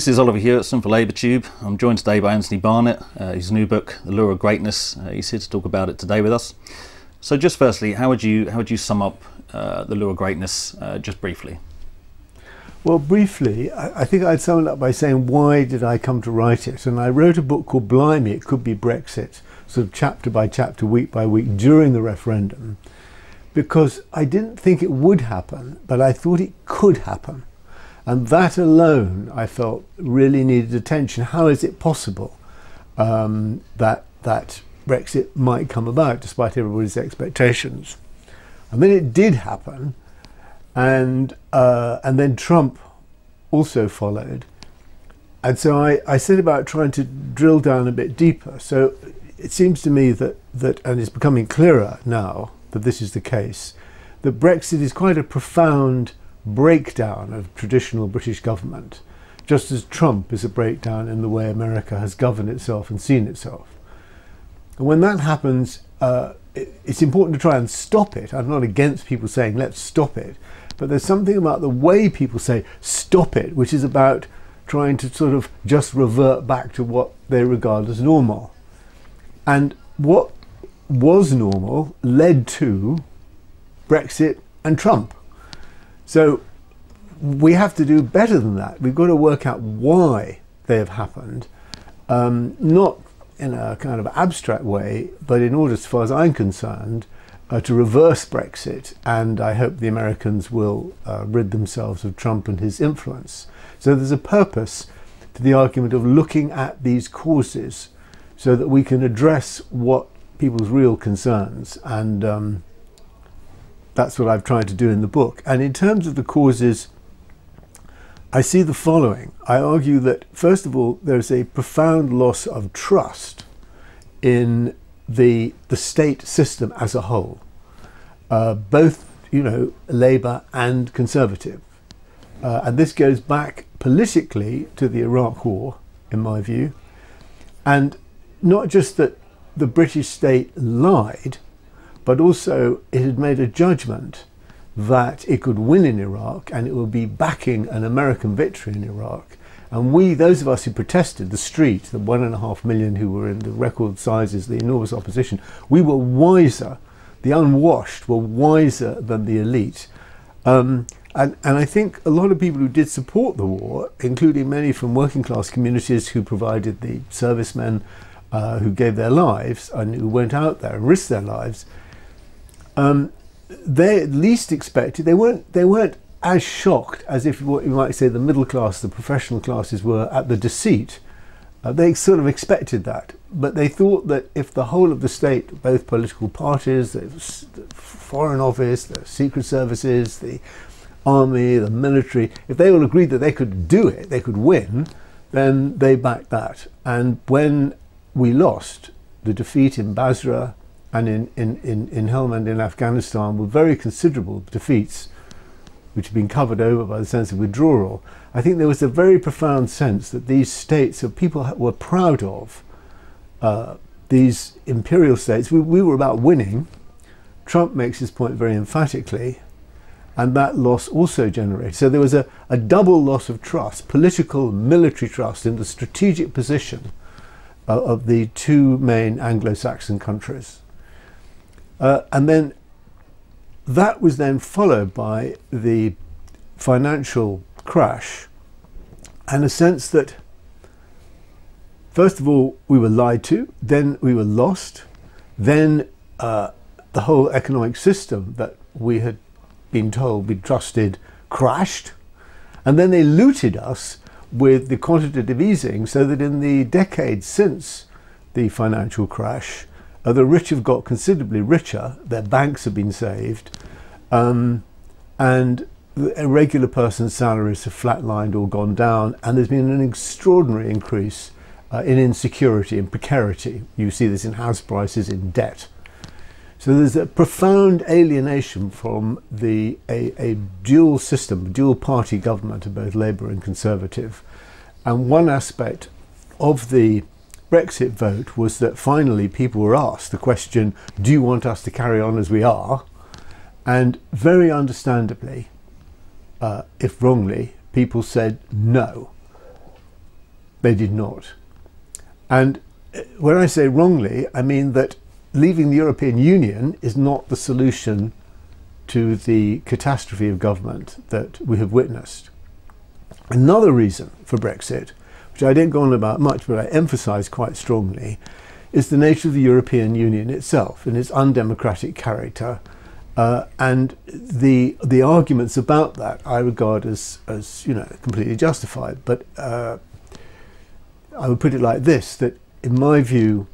This is Oliver Huitson for LabourTube. I'm joined today by Anthony Barnett. Uh, his new book, The Lure of Greatness. Uh, he's here to talk about it today with us. So, just firstly, how would you how would you sum up uh, The Lure of Greatness, uh, just briefly? Well, briefly, I, think I'd sum it up by saying why did I come to write it? And I wrote a book called Blimey, It Could Be Brexit, sort of chapter by chapter, week by week during the referendum, because I didn't think it would happen, but I thought it could happen. And that alone, I felt, really needed attention. How is it possible um, that, that Brexit might come about despite everybody's expectations? And then it did happen, and, uh, and then Trump also followed. And so I, I set about trying to drill down a bit deeper. So it seems to me that, that, and it's becoming clearer now that this is the case, that Brexit is quite a profound breakdown of traditional British government, just as Trump is a breakdown in the way America has governed itself and seen itself. And when that happens, uh, it's important to try and stop it. I'm not against people saying, let's stop it. But there's something about the way people say, stop it, which is about trying to sort of just revert back to what they regard as normal. And what was normal led to Brexit and Trump. So we have to do better than that. We've got to work out why they have happened, um, not in a kind of abstract way, but in order, as far as I'm concerned, uh, to reverse Brexit. And I hope the Americans will uh, rid themselves of Trump and his influence. So there's a purpose to the argument of looking at these causes so that we can address what people's real concerns and um, that's what I've tried to do in the book. And in terms of the causes, I see the following. I argue that, first of all, there's a profound loss of trust in the, the state system as a whole, uh, both, you know, Labour and Conservative. Uh, and this goes back politically to the Iraq War, in my view. And not just that the British state lied, but also it had made a judgment that it could win in Iraq and it would be backing an American victory in Iraq. And we, those of us who protested the street, the one and a half million who were in the record sizes, the enormous opposition, we were wiser. The unwashed were wiser than the elite. Um, and, and I think a lot of people who did support the war, including many from working class communities who provided the servicemen uh, who gave their lives and who went out there and risked their lives, um, they at least expected they weren't they weren't as shocked as if what you might say the middle class, the professional classes were at the deceit. Uh, they sort of expected that, but they thought that if the whole of the state, both political parties, the foreign office, the secret services, the army, the military, if they all agreed that they could do it, they could win, then they backed that. And when we lost the defeat in Basra, and in, in, in, in Helmand in Afghanistan were very considerable defeats, which have been covered over by the sense of withdrawal. I think there was a very profound sense that these states of people were proud of, uh, these imperial states, we, we were about winning. Trump makes his point very emphatically, and that loss also generated. So there was a, a double loss of trust, political, military trust in the strategic position uh, of the two main Anglo-Saxon countries. Uh, and then that was then followed by the financial crash and a sense that, first of all, we were lied to, then we were lost, then uh, the whole economic system that we had been told we trusted crashed, and then they looted us with the quantitative easing so that in the decades since the financial crash, uh, the rich have got considerably richer, their banks have been saved, um, and a regular person's salaries have flatlined or gone down, and there's been an extraordinary increase uh, in insecurity and precarity. You see this in house prices, in debt. So there's a profound alienation from the a, a dual system, dual party government of both Labour and Conservative. And one aspect of the Brexit vote was that finally people were asked the question, do you want us to carry on as we are? And very understandably, uh, if wrongly, people said no. They did not. And uh, when I say wrongly, I mean that leaving the European Union is not the solution to the catastrophe of government that we have witnessed. Another reason for Brexit, which I didn't go on about much, but I emphasise quite strongly, is the nature of the European Union itself and its undemocratic character. Uh, and the the arguments about that I regard as, as you know completely justified. But uh, I would put it like this: that in my view,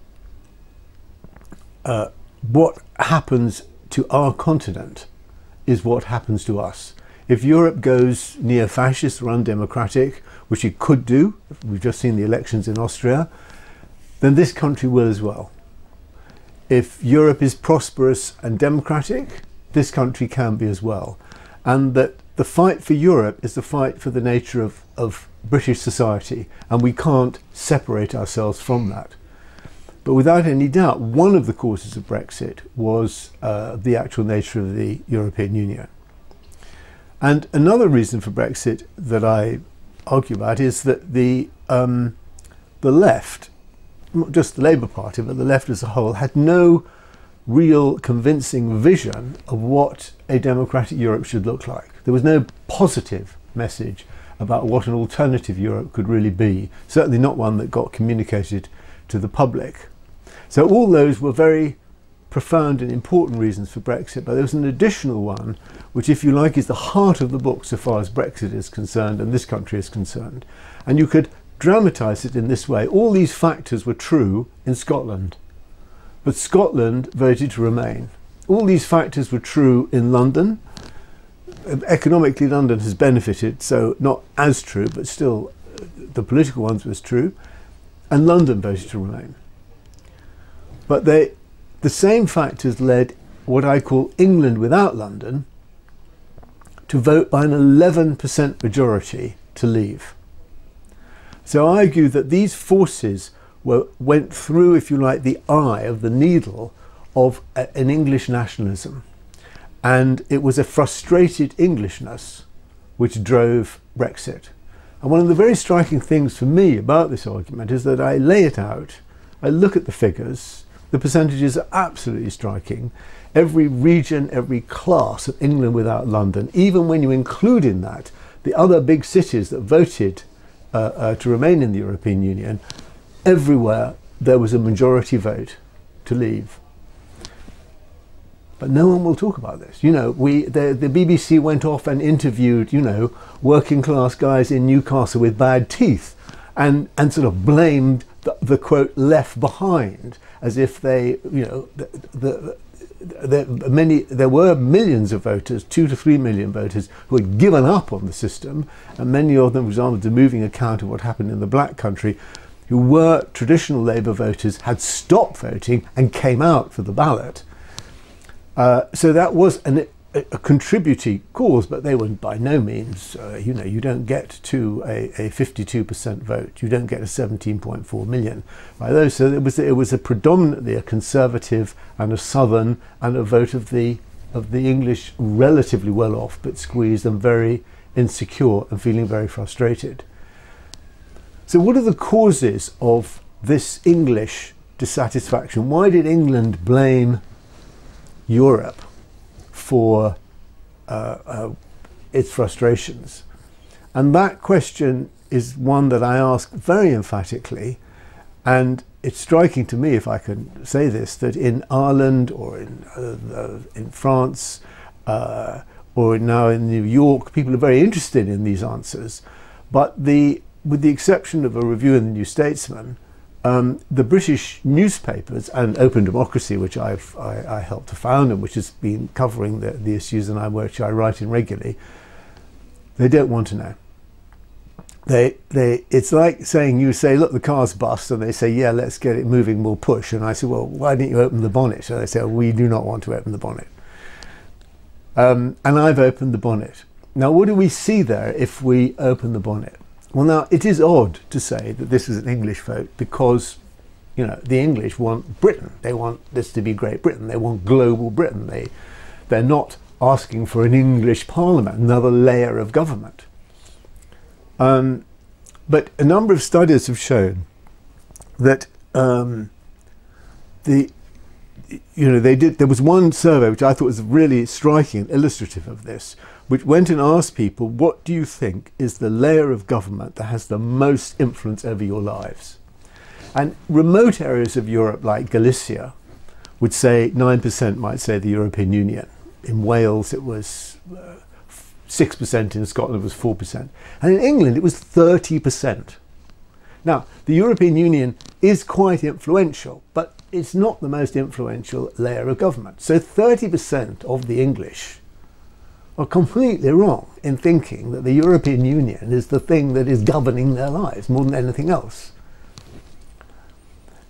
uh, what happens to our continent is what happens to us. If Europe goes neo-fascist or undemocratic, which it could do, we've just seen the elections in Austria, then this country will as well. If Europe is prosperous and democratic, this country can be as well. And that the fight for Europe is the fight for the nature of, of British society, and we can't separate ourselves from that. But without any doubt, one of the causes of Brexit was uh, the actual nature of the European Union. And another reason for Brexit that I argue about is that the, um, the left not just the Labour Party, but the left as a whole, had no real convincing vision of what a democratic Europe should look like. There was no positive message about what an alternative Europe could really be, certainly not one that got communicated to the public. So all those were very profound and important reasons for Brexit, but there was an additional one, which if you like is the heart of the book so far as Brexit is concerned and this country is concerned. And you could dramatise it in this way. All these factors were true in Scotland, but Scotland voted to remain. All these factors were true in London. Economically, London has benefited, so not as true, but still the political ones was true. And London voted to remain. But they, the same factors led what I call England without London to vote by an 11% majority to leave. So I argue that these forces were, went through, if you like, the eye of the needle of a, an English nationalism. And it was a frustrated Englishness which drove Brexit. And one of the very striking things for me about this argument is that I lay it out, I look at the figures, the percentages are absolutely striking. Every region, every class of England without London, even when you include in that the other big cities that voted uh, uh, to remain in the European Union, everywhere there was a majority vote to leave. But no one will talk about this. You know, we the, the BBC went off and interviewed, you know, working class guys in Newcastle with bad teeth and, and sort of blamed the, the quote left behind as if they, you know, the, the, there, many, there were millions of voters, two to three million voters, who had given up on the system, and many of them, for example, the moving account of what happened in the black country, who were traditional Labour voters, had stopped voting and came out for the ballot. Uh, so that was an a, contributing cause, but they were by no means, uh, you know, you don't get to a, a 52% vote. You don't get a 17.4 million by those. So it was, it was a predominantly a conservative and a southern and a vote of the, of the English relatively well off, but squeezed and very insecure and feeling very frustrated. So what are the causes of this English dissatisfaction? Why did England blame Europe for uh, uh, its frustrations? And that question is one that I ask very emphatically. And it's striking to me, if I can say this, that in Ireland or in, uh, in France uh, or now in New York, people are very interested in these answers. But the, with the exception of a review in the New Statesman, um, the British newspapers and Open Democracy, which I, I, helped to found and which has been covering the, the issues and I, which I write in regularly, they don't want to know. They, they, it's like saying you say, look, the car's bust, and they say, yeah, let's get it moving, we'll push. And I say, well, why didn't you open the bonnet? And they say, we do not want to open the bonnet. Um, and I've opened the bonnet. Now, what do we see there if we open the bonnet? Well, now it is odd to say that this is an English vote because, you know, the English want Britain. They want this to be Great Britain. They want global Britain. They, they're not asking for an English Parliament, another layer of government. Um, but a number of studies have shown that um, the you know they did there was one survey which I thought was really striking and illustrative of this which went and asked people what do you think is the layer of government that has the most influence over your lives? And remote areas of Europe like Galicia would say 9% might say the European Union. In Wales it was uh, 6% in Scotland it was 4% and in England it was 30% now, the European Union is quite influential, but it's not the most influential layer of government. So 30% of the English are completely wrong in thinking that the European Union is the thing that is governing their lives more than anything else.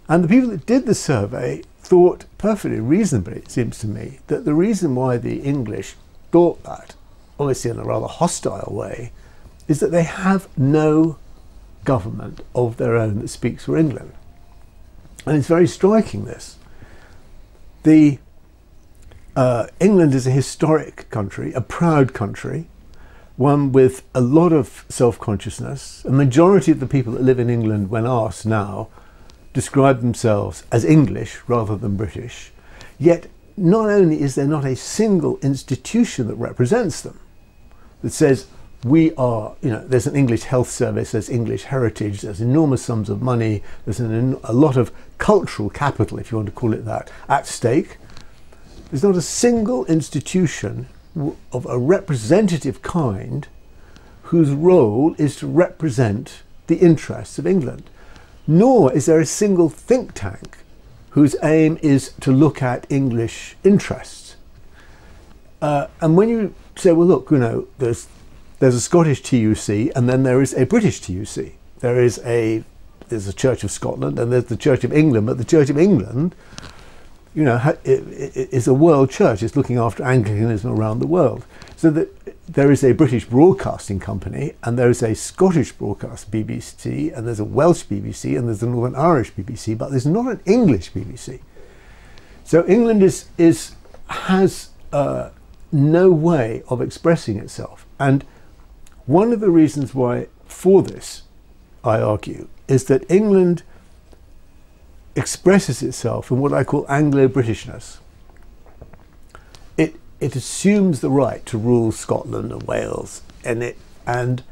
And the people that did the survey thought perfectly reasonably, it seems to me, that the reason why the English thought that, obviously in a rather hostile way, is that they have no government of their own that speaks for England. And it's very striking this. The uh, England is a historic country, a proud country, one with a lot of self-consciousness. A majority of the people that live in England, when asked now, describe themselves as English rather than British. Yet not only is there not a single institution that represents them, that says we are, you know, there's an English health service, there's English heritage, there's enormous sums of money, there's an, a lot of cultural capital, if you want to call it that, at stake. There's not a single institution of a representative kind whose role is to represent the interests of England. Nor is there a single think tank whose aim is to look at English interests. Uh, and when you say, well, look, you know, there's there's a Scottish TUC and then there is a British TUC. There is a there's a Church of Scotland and there's the Church of England, but the Church of England, you know, is a world church. It's looking after Anglicanism around the world. So that there is a British broadcasting company and there is a Scottish broadcast BBC and there's a Welsh BBC and there's a Northern Irish BBC, but there's not an English BBC. So England is is has uh, no way of expressing itself and one of the reasons why for this, I argue, is that England expresses itself in what I call Anglo-Britishness. It, it assumes the right to rule Scotland and Wales, and it and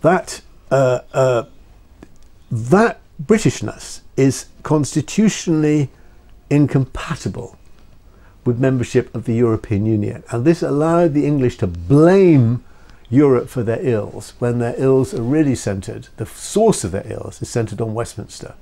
that uh, uh, that Britishness is constitutionally incompatible with membership of the European Union, and this allowed the English to blame Europe for their ills when their ills are really centred, the source of their ills is centred on Westminster.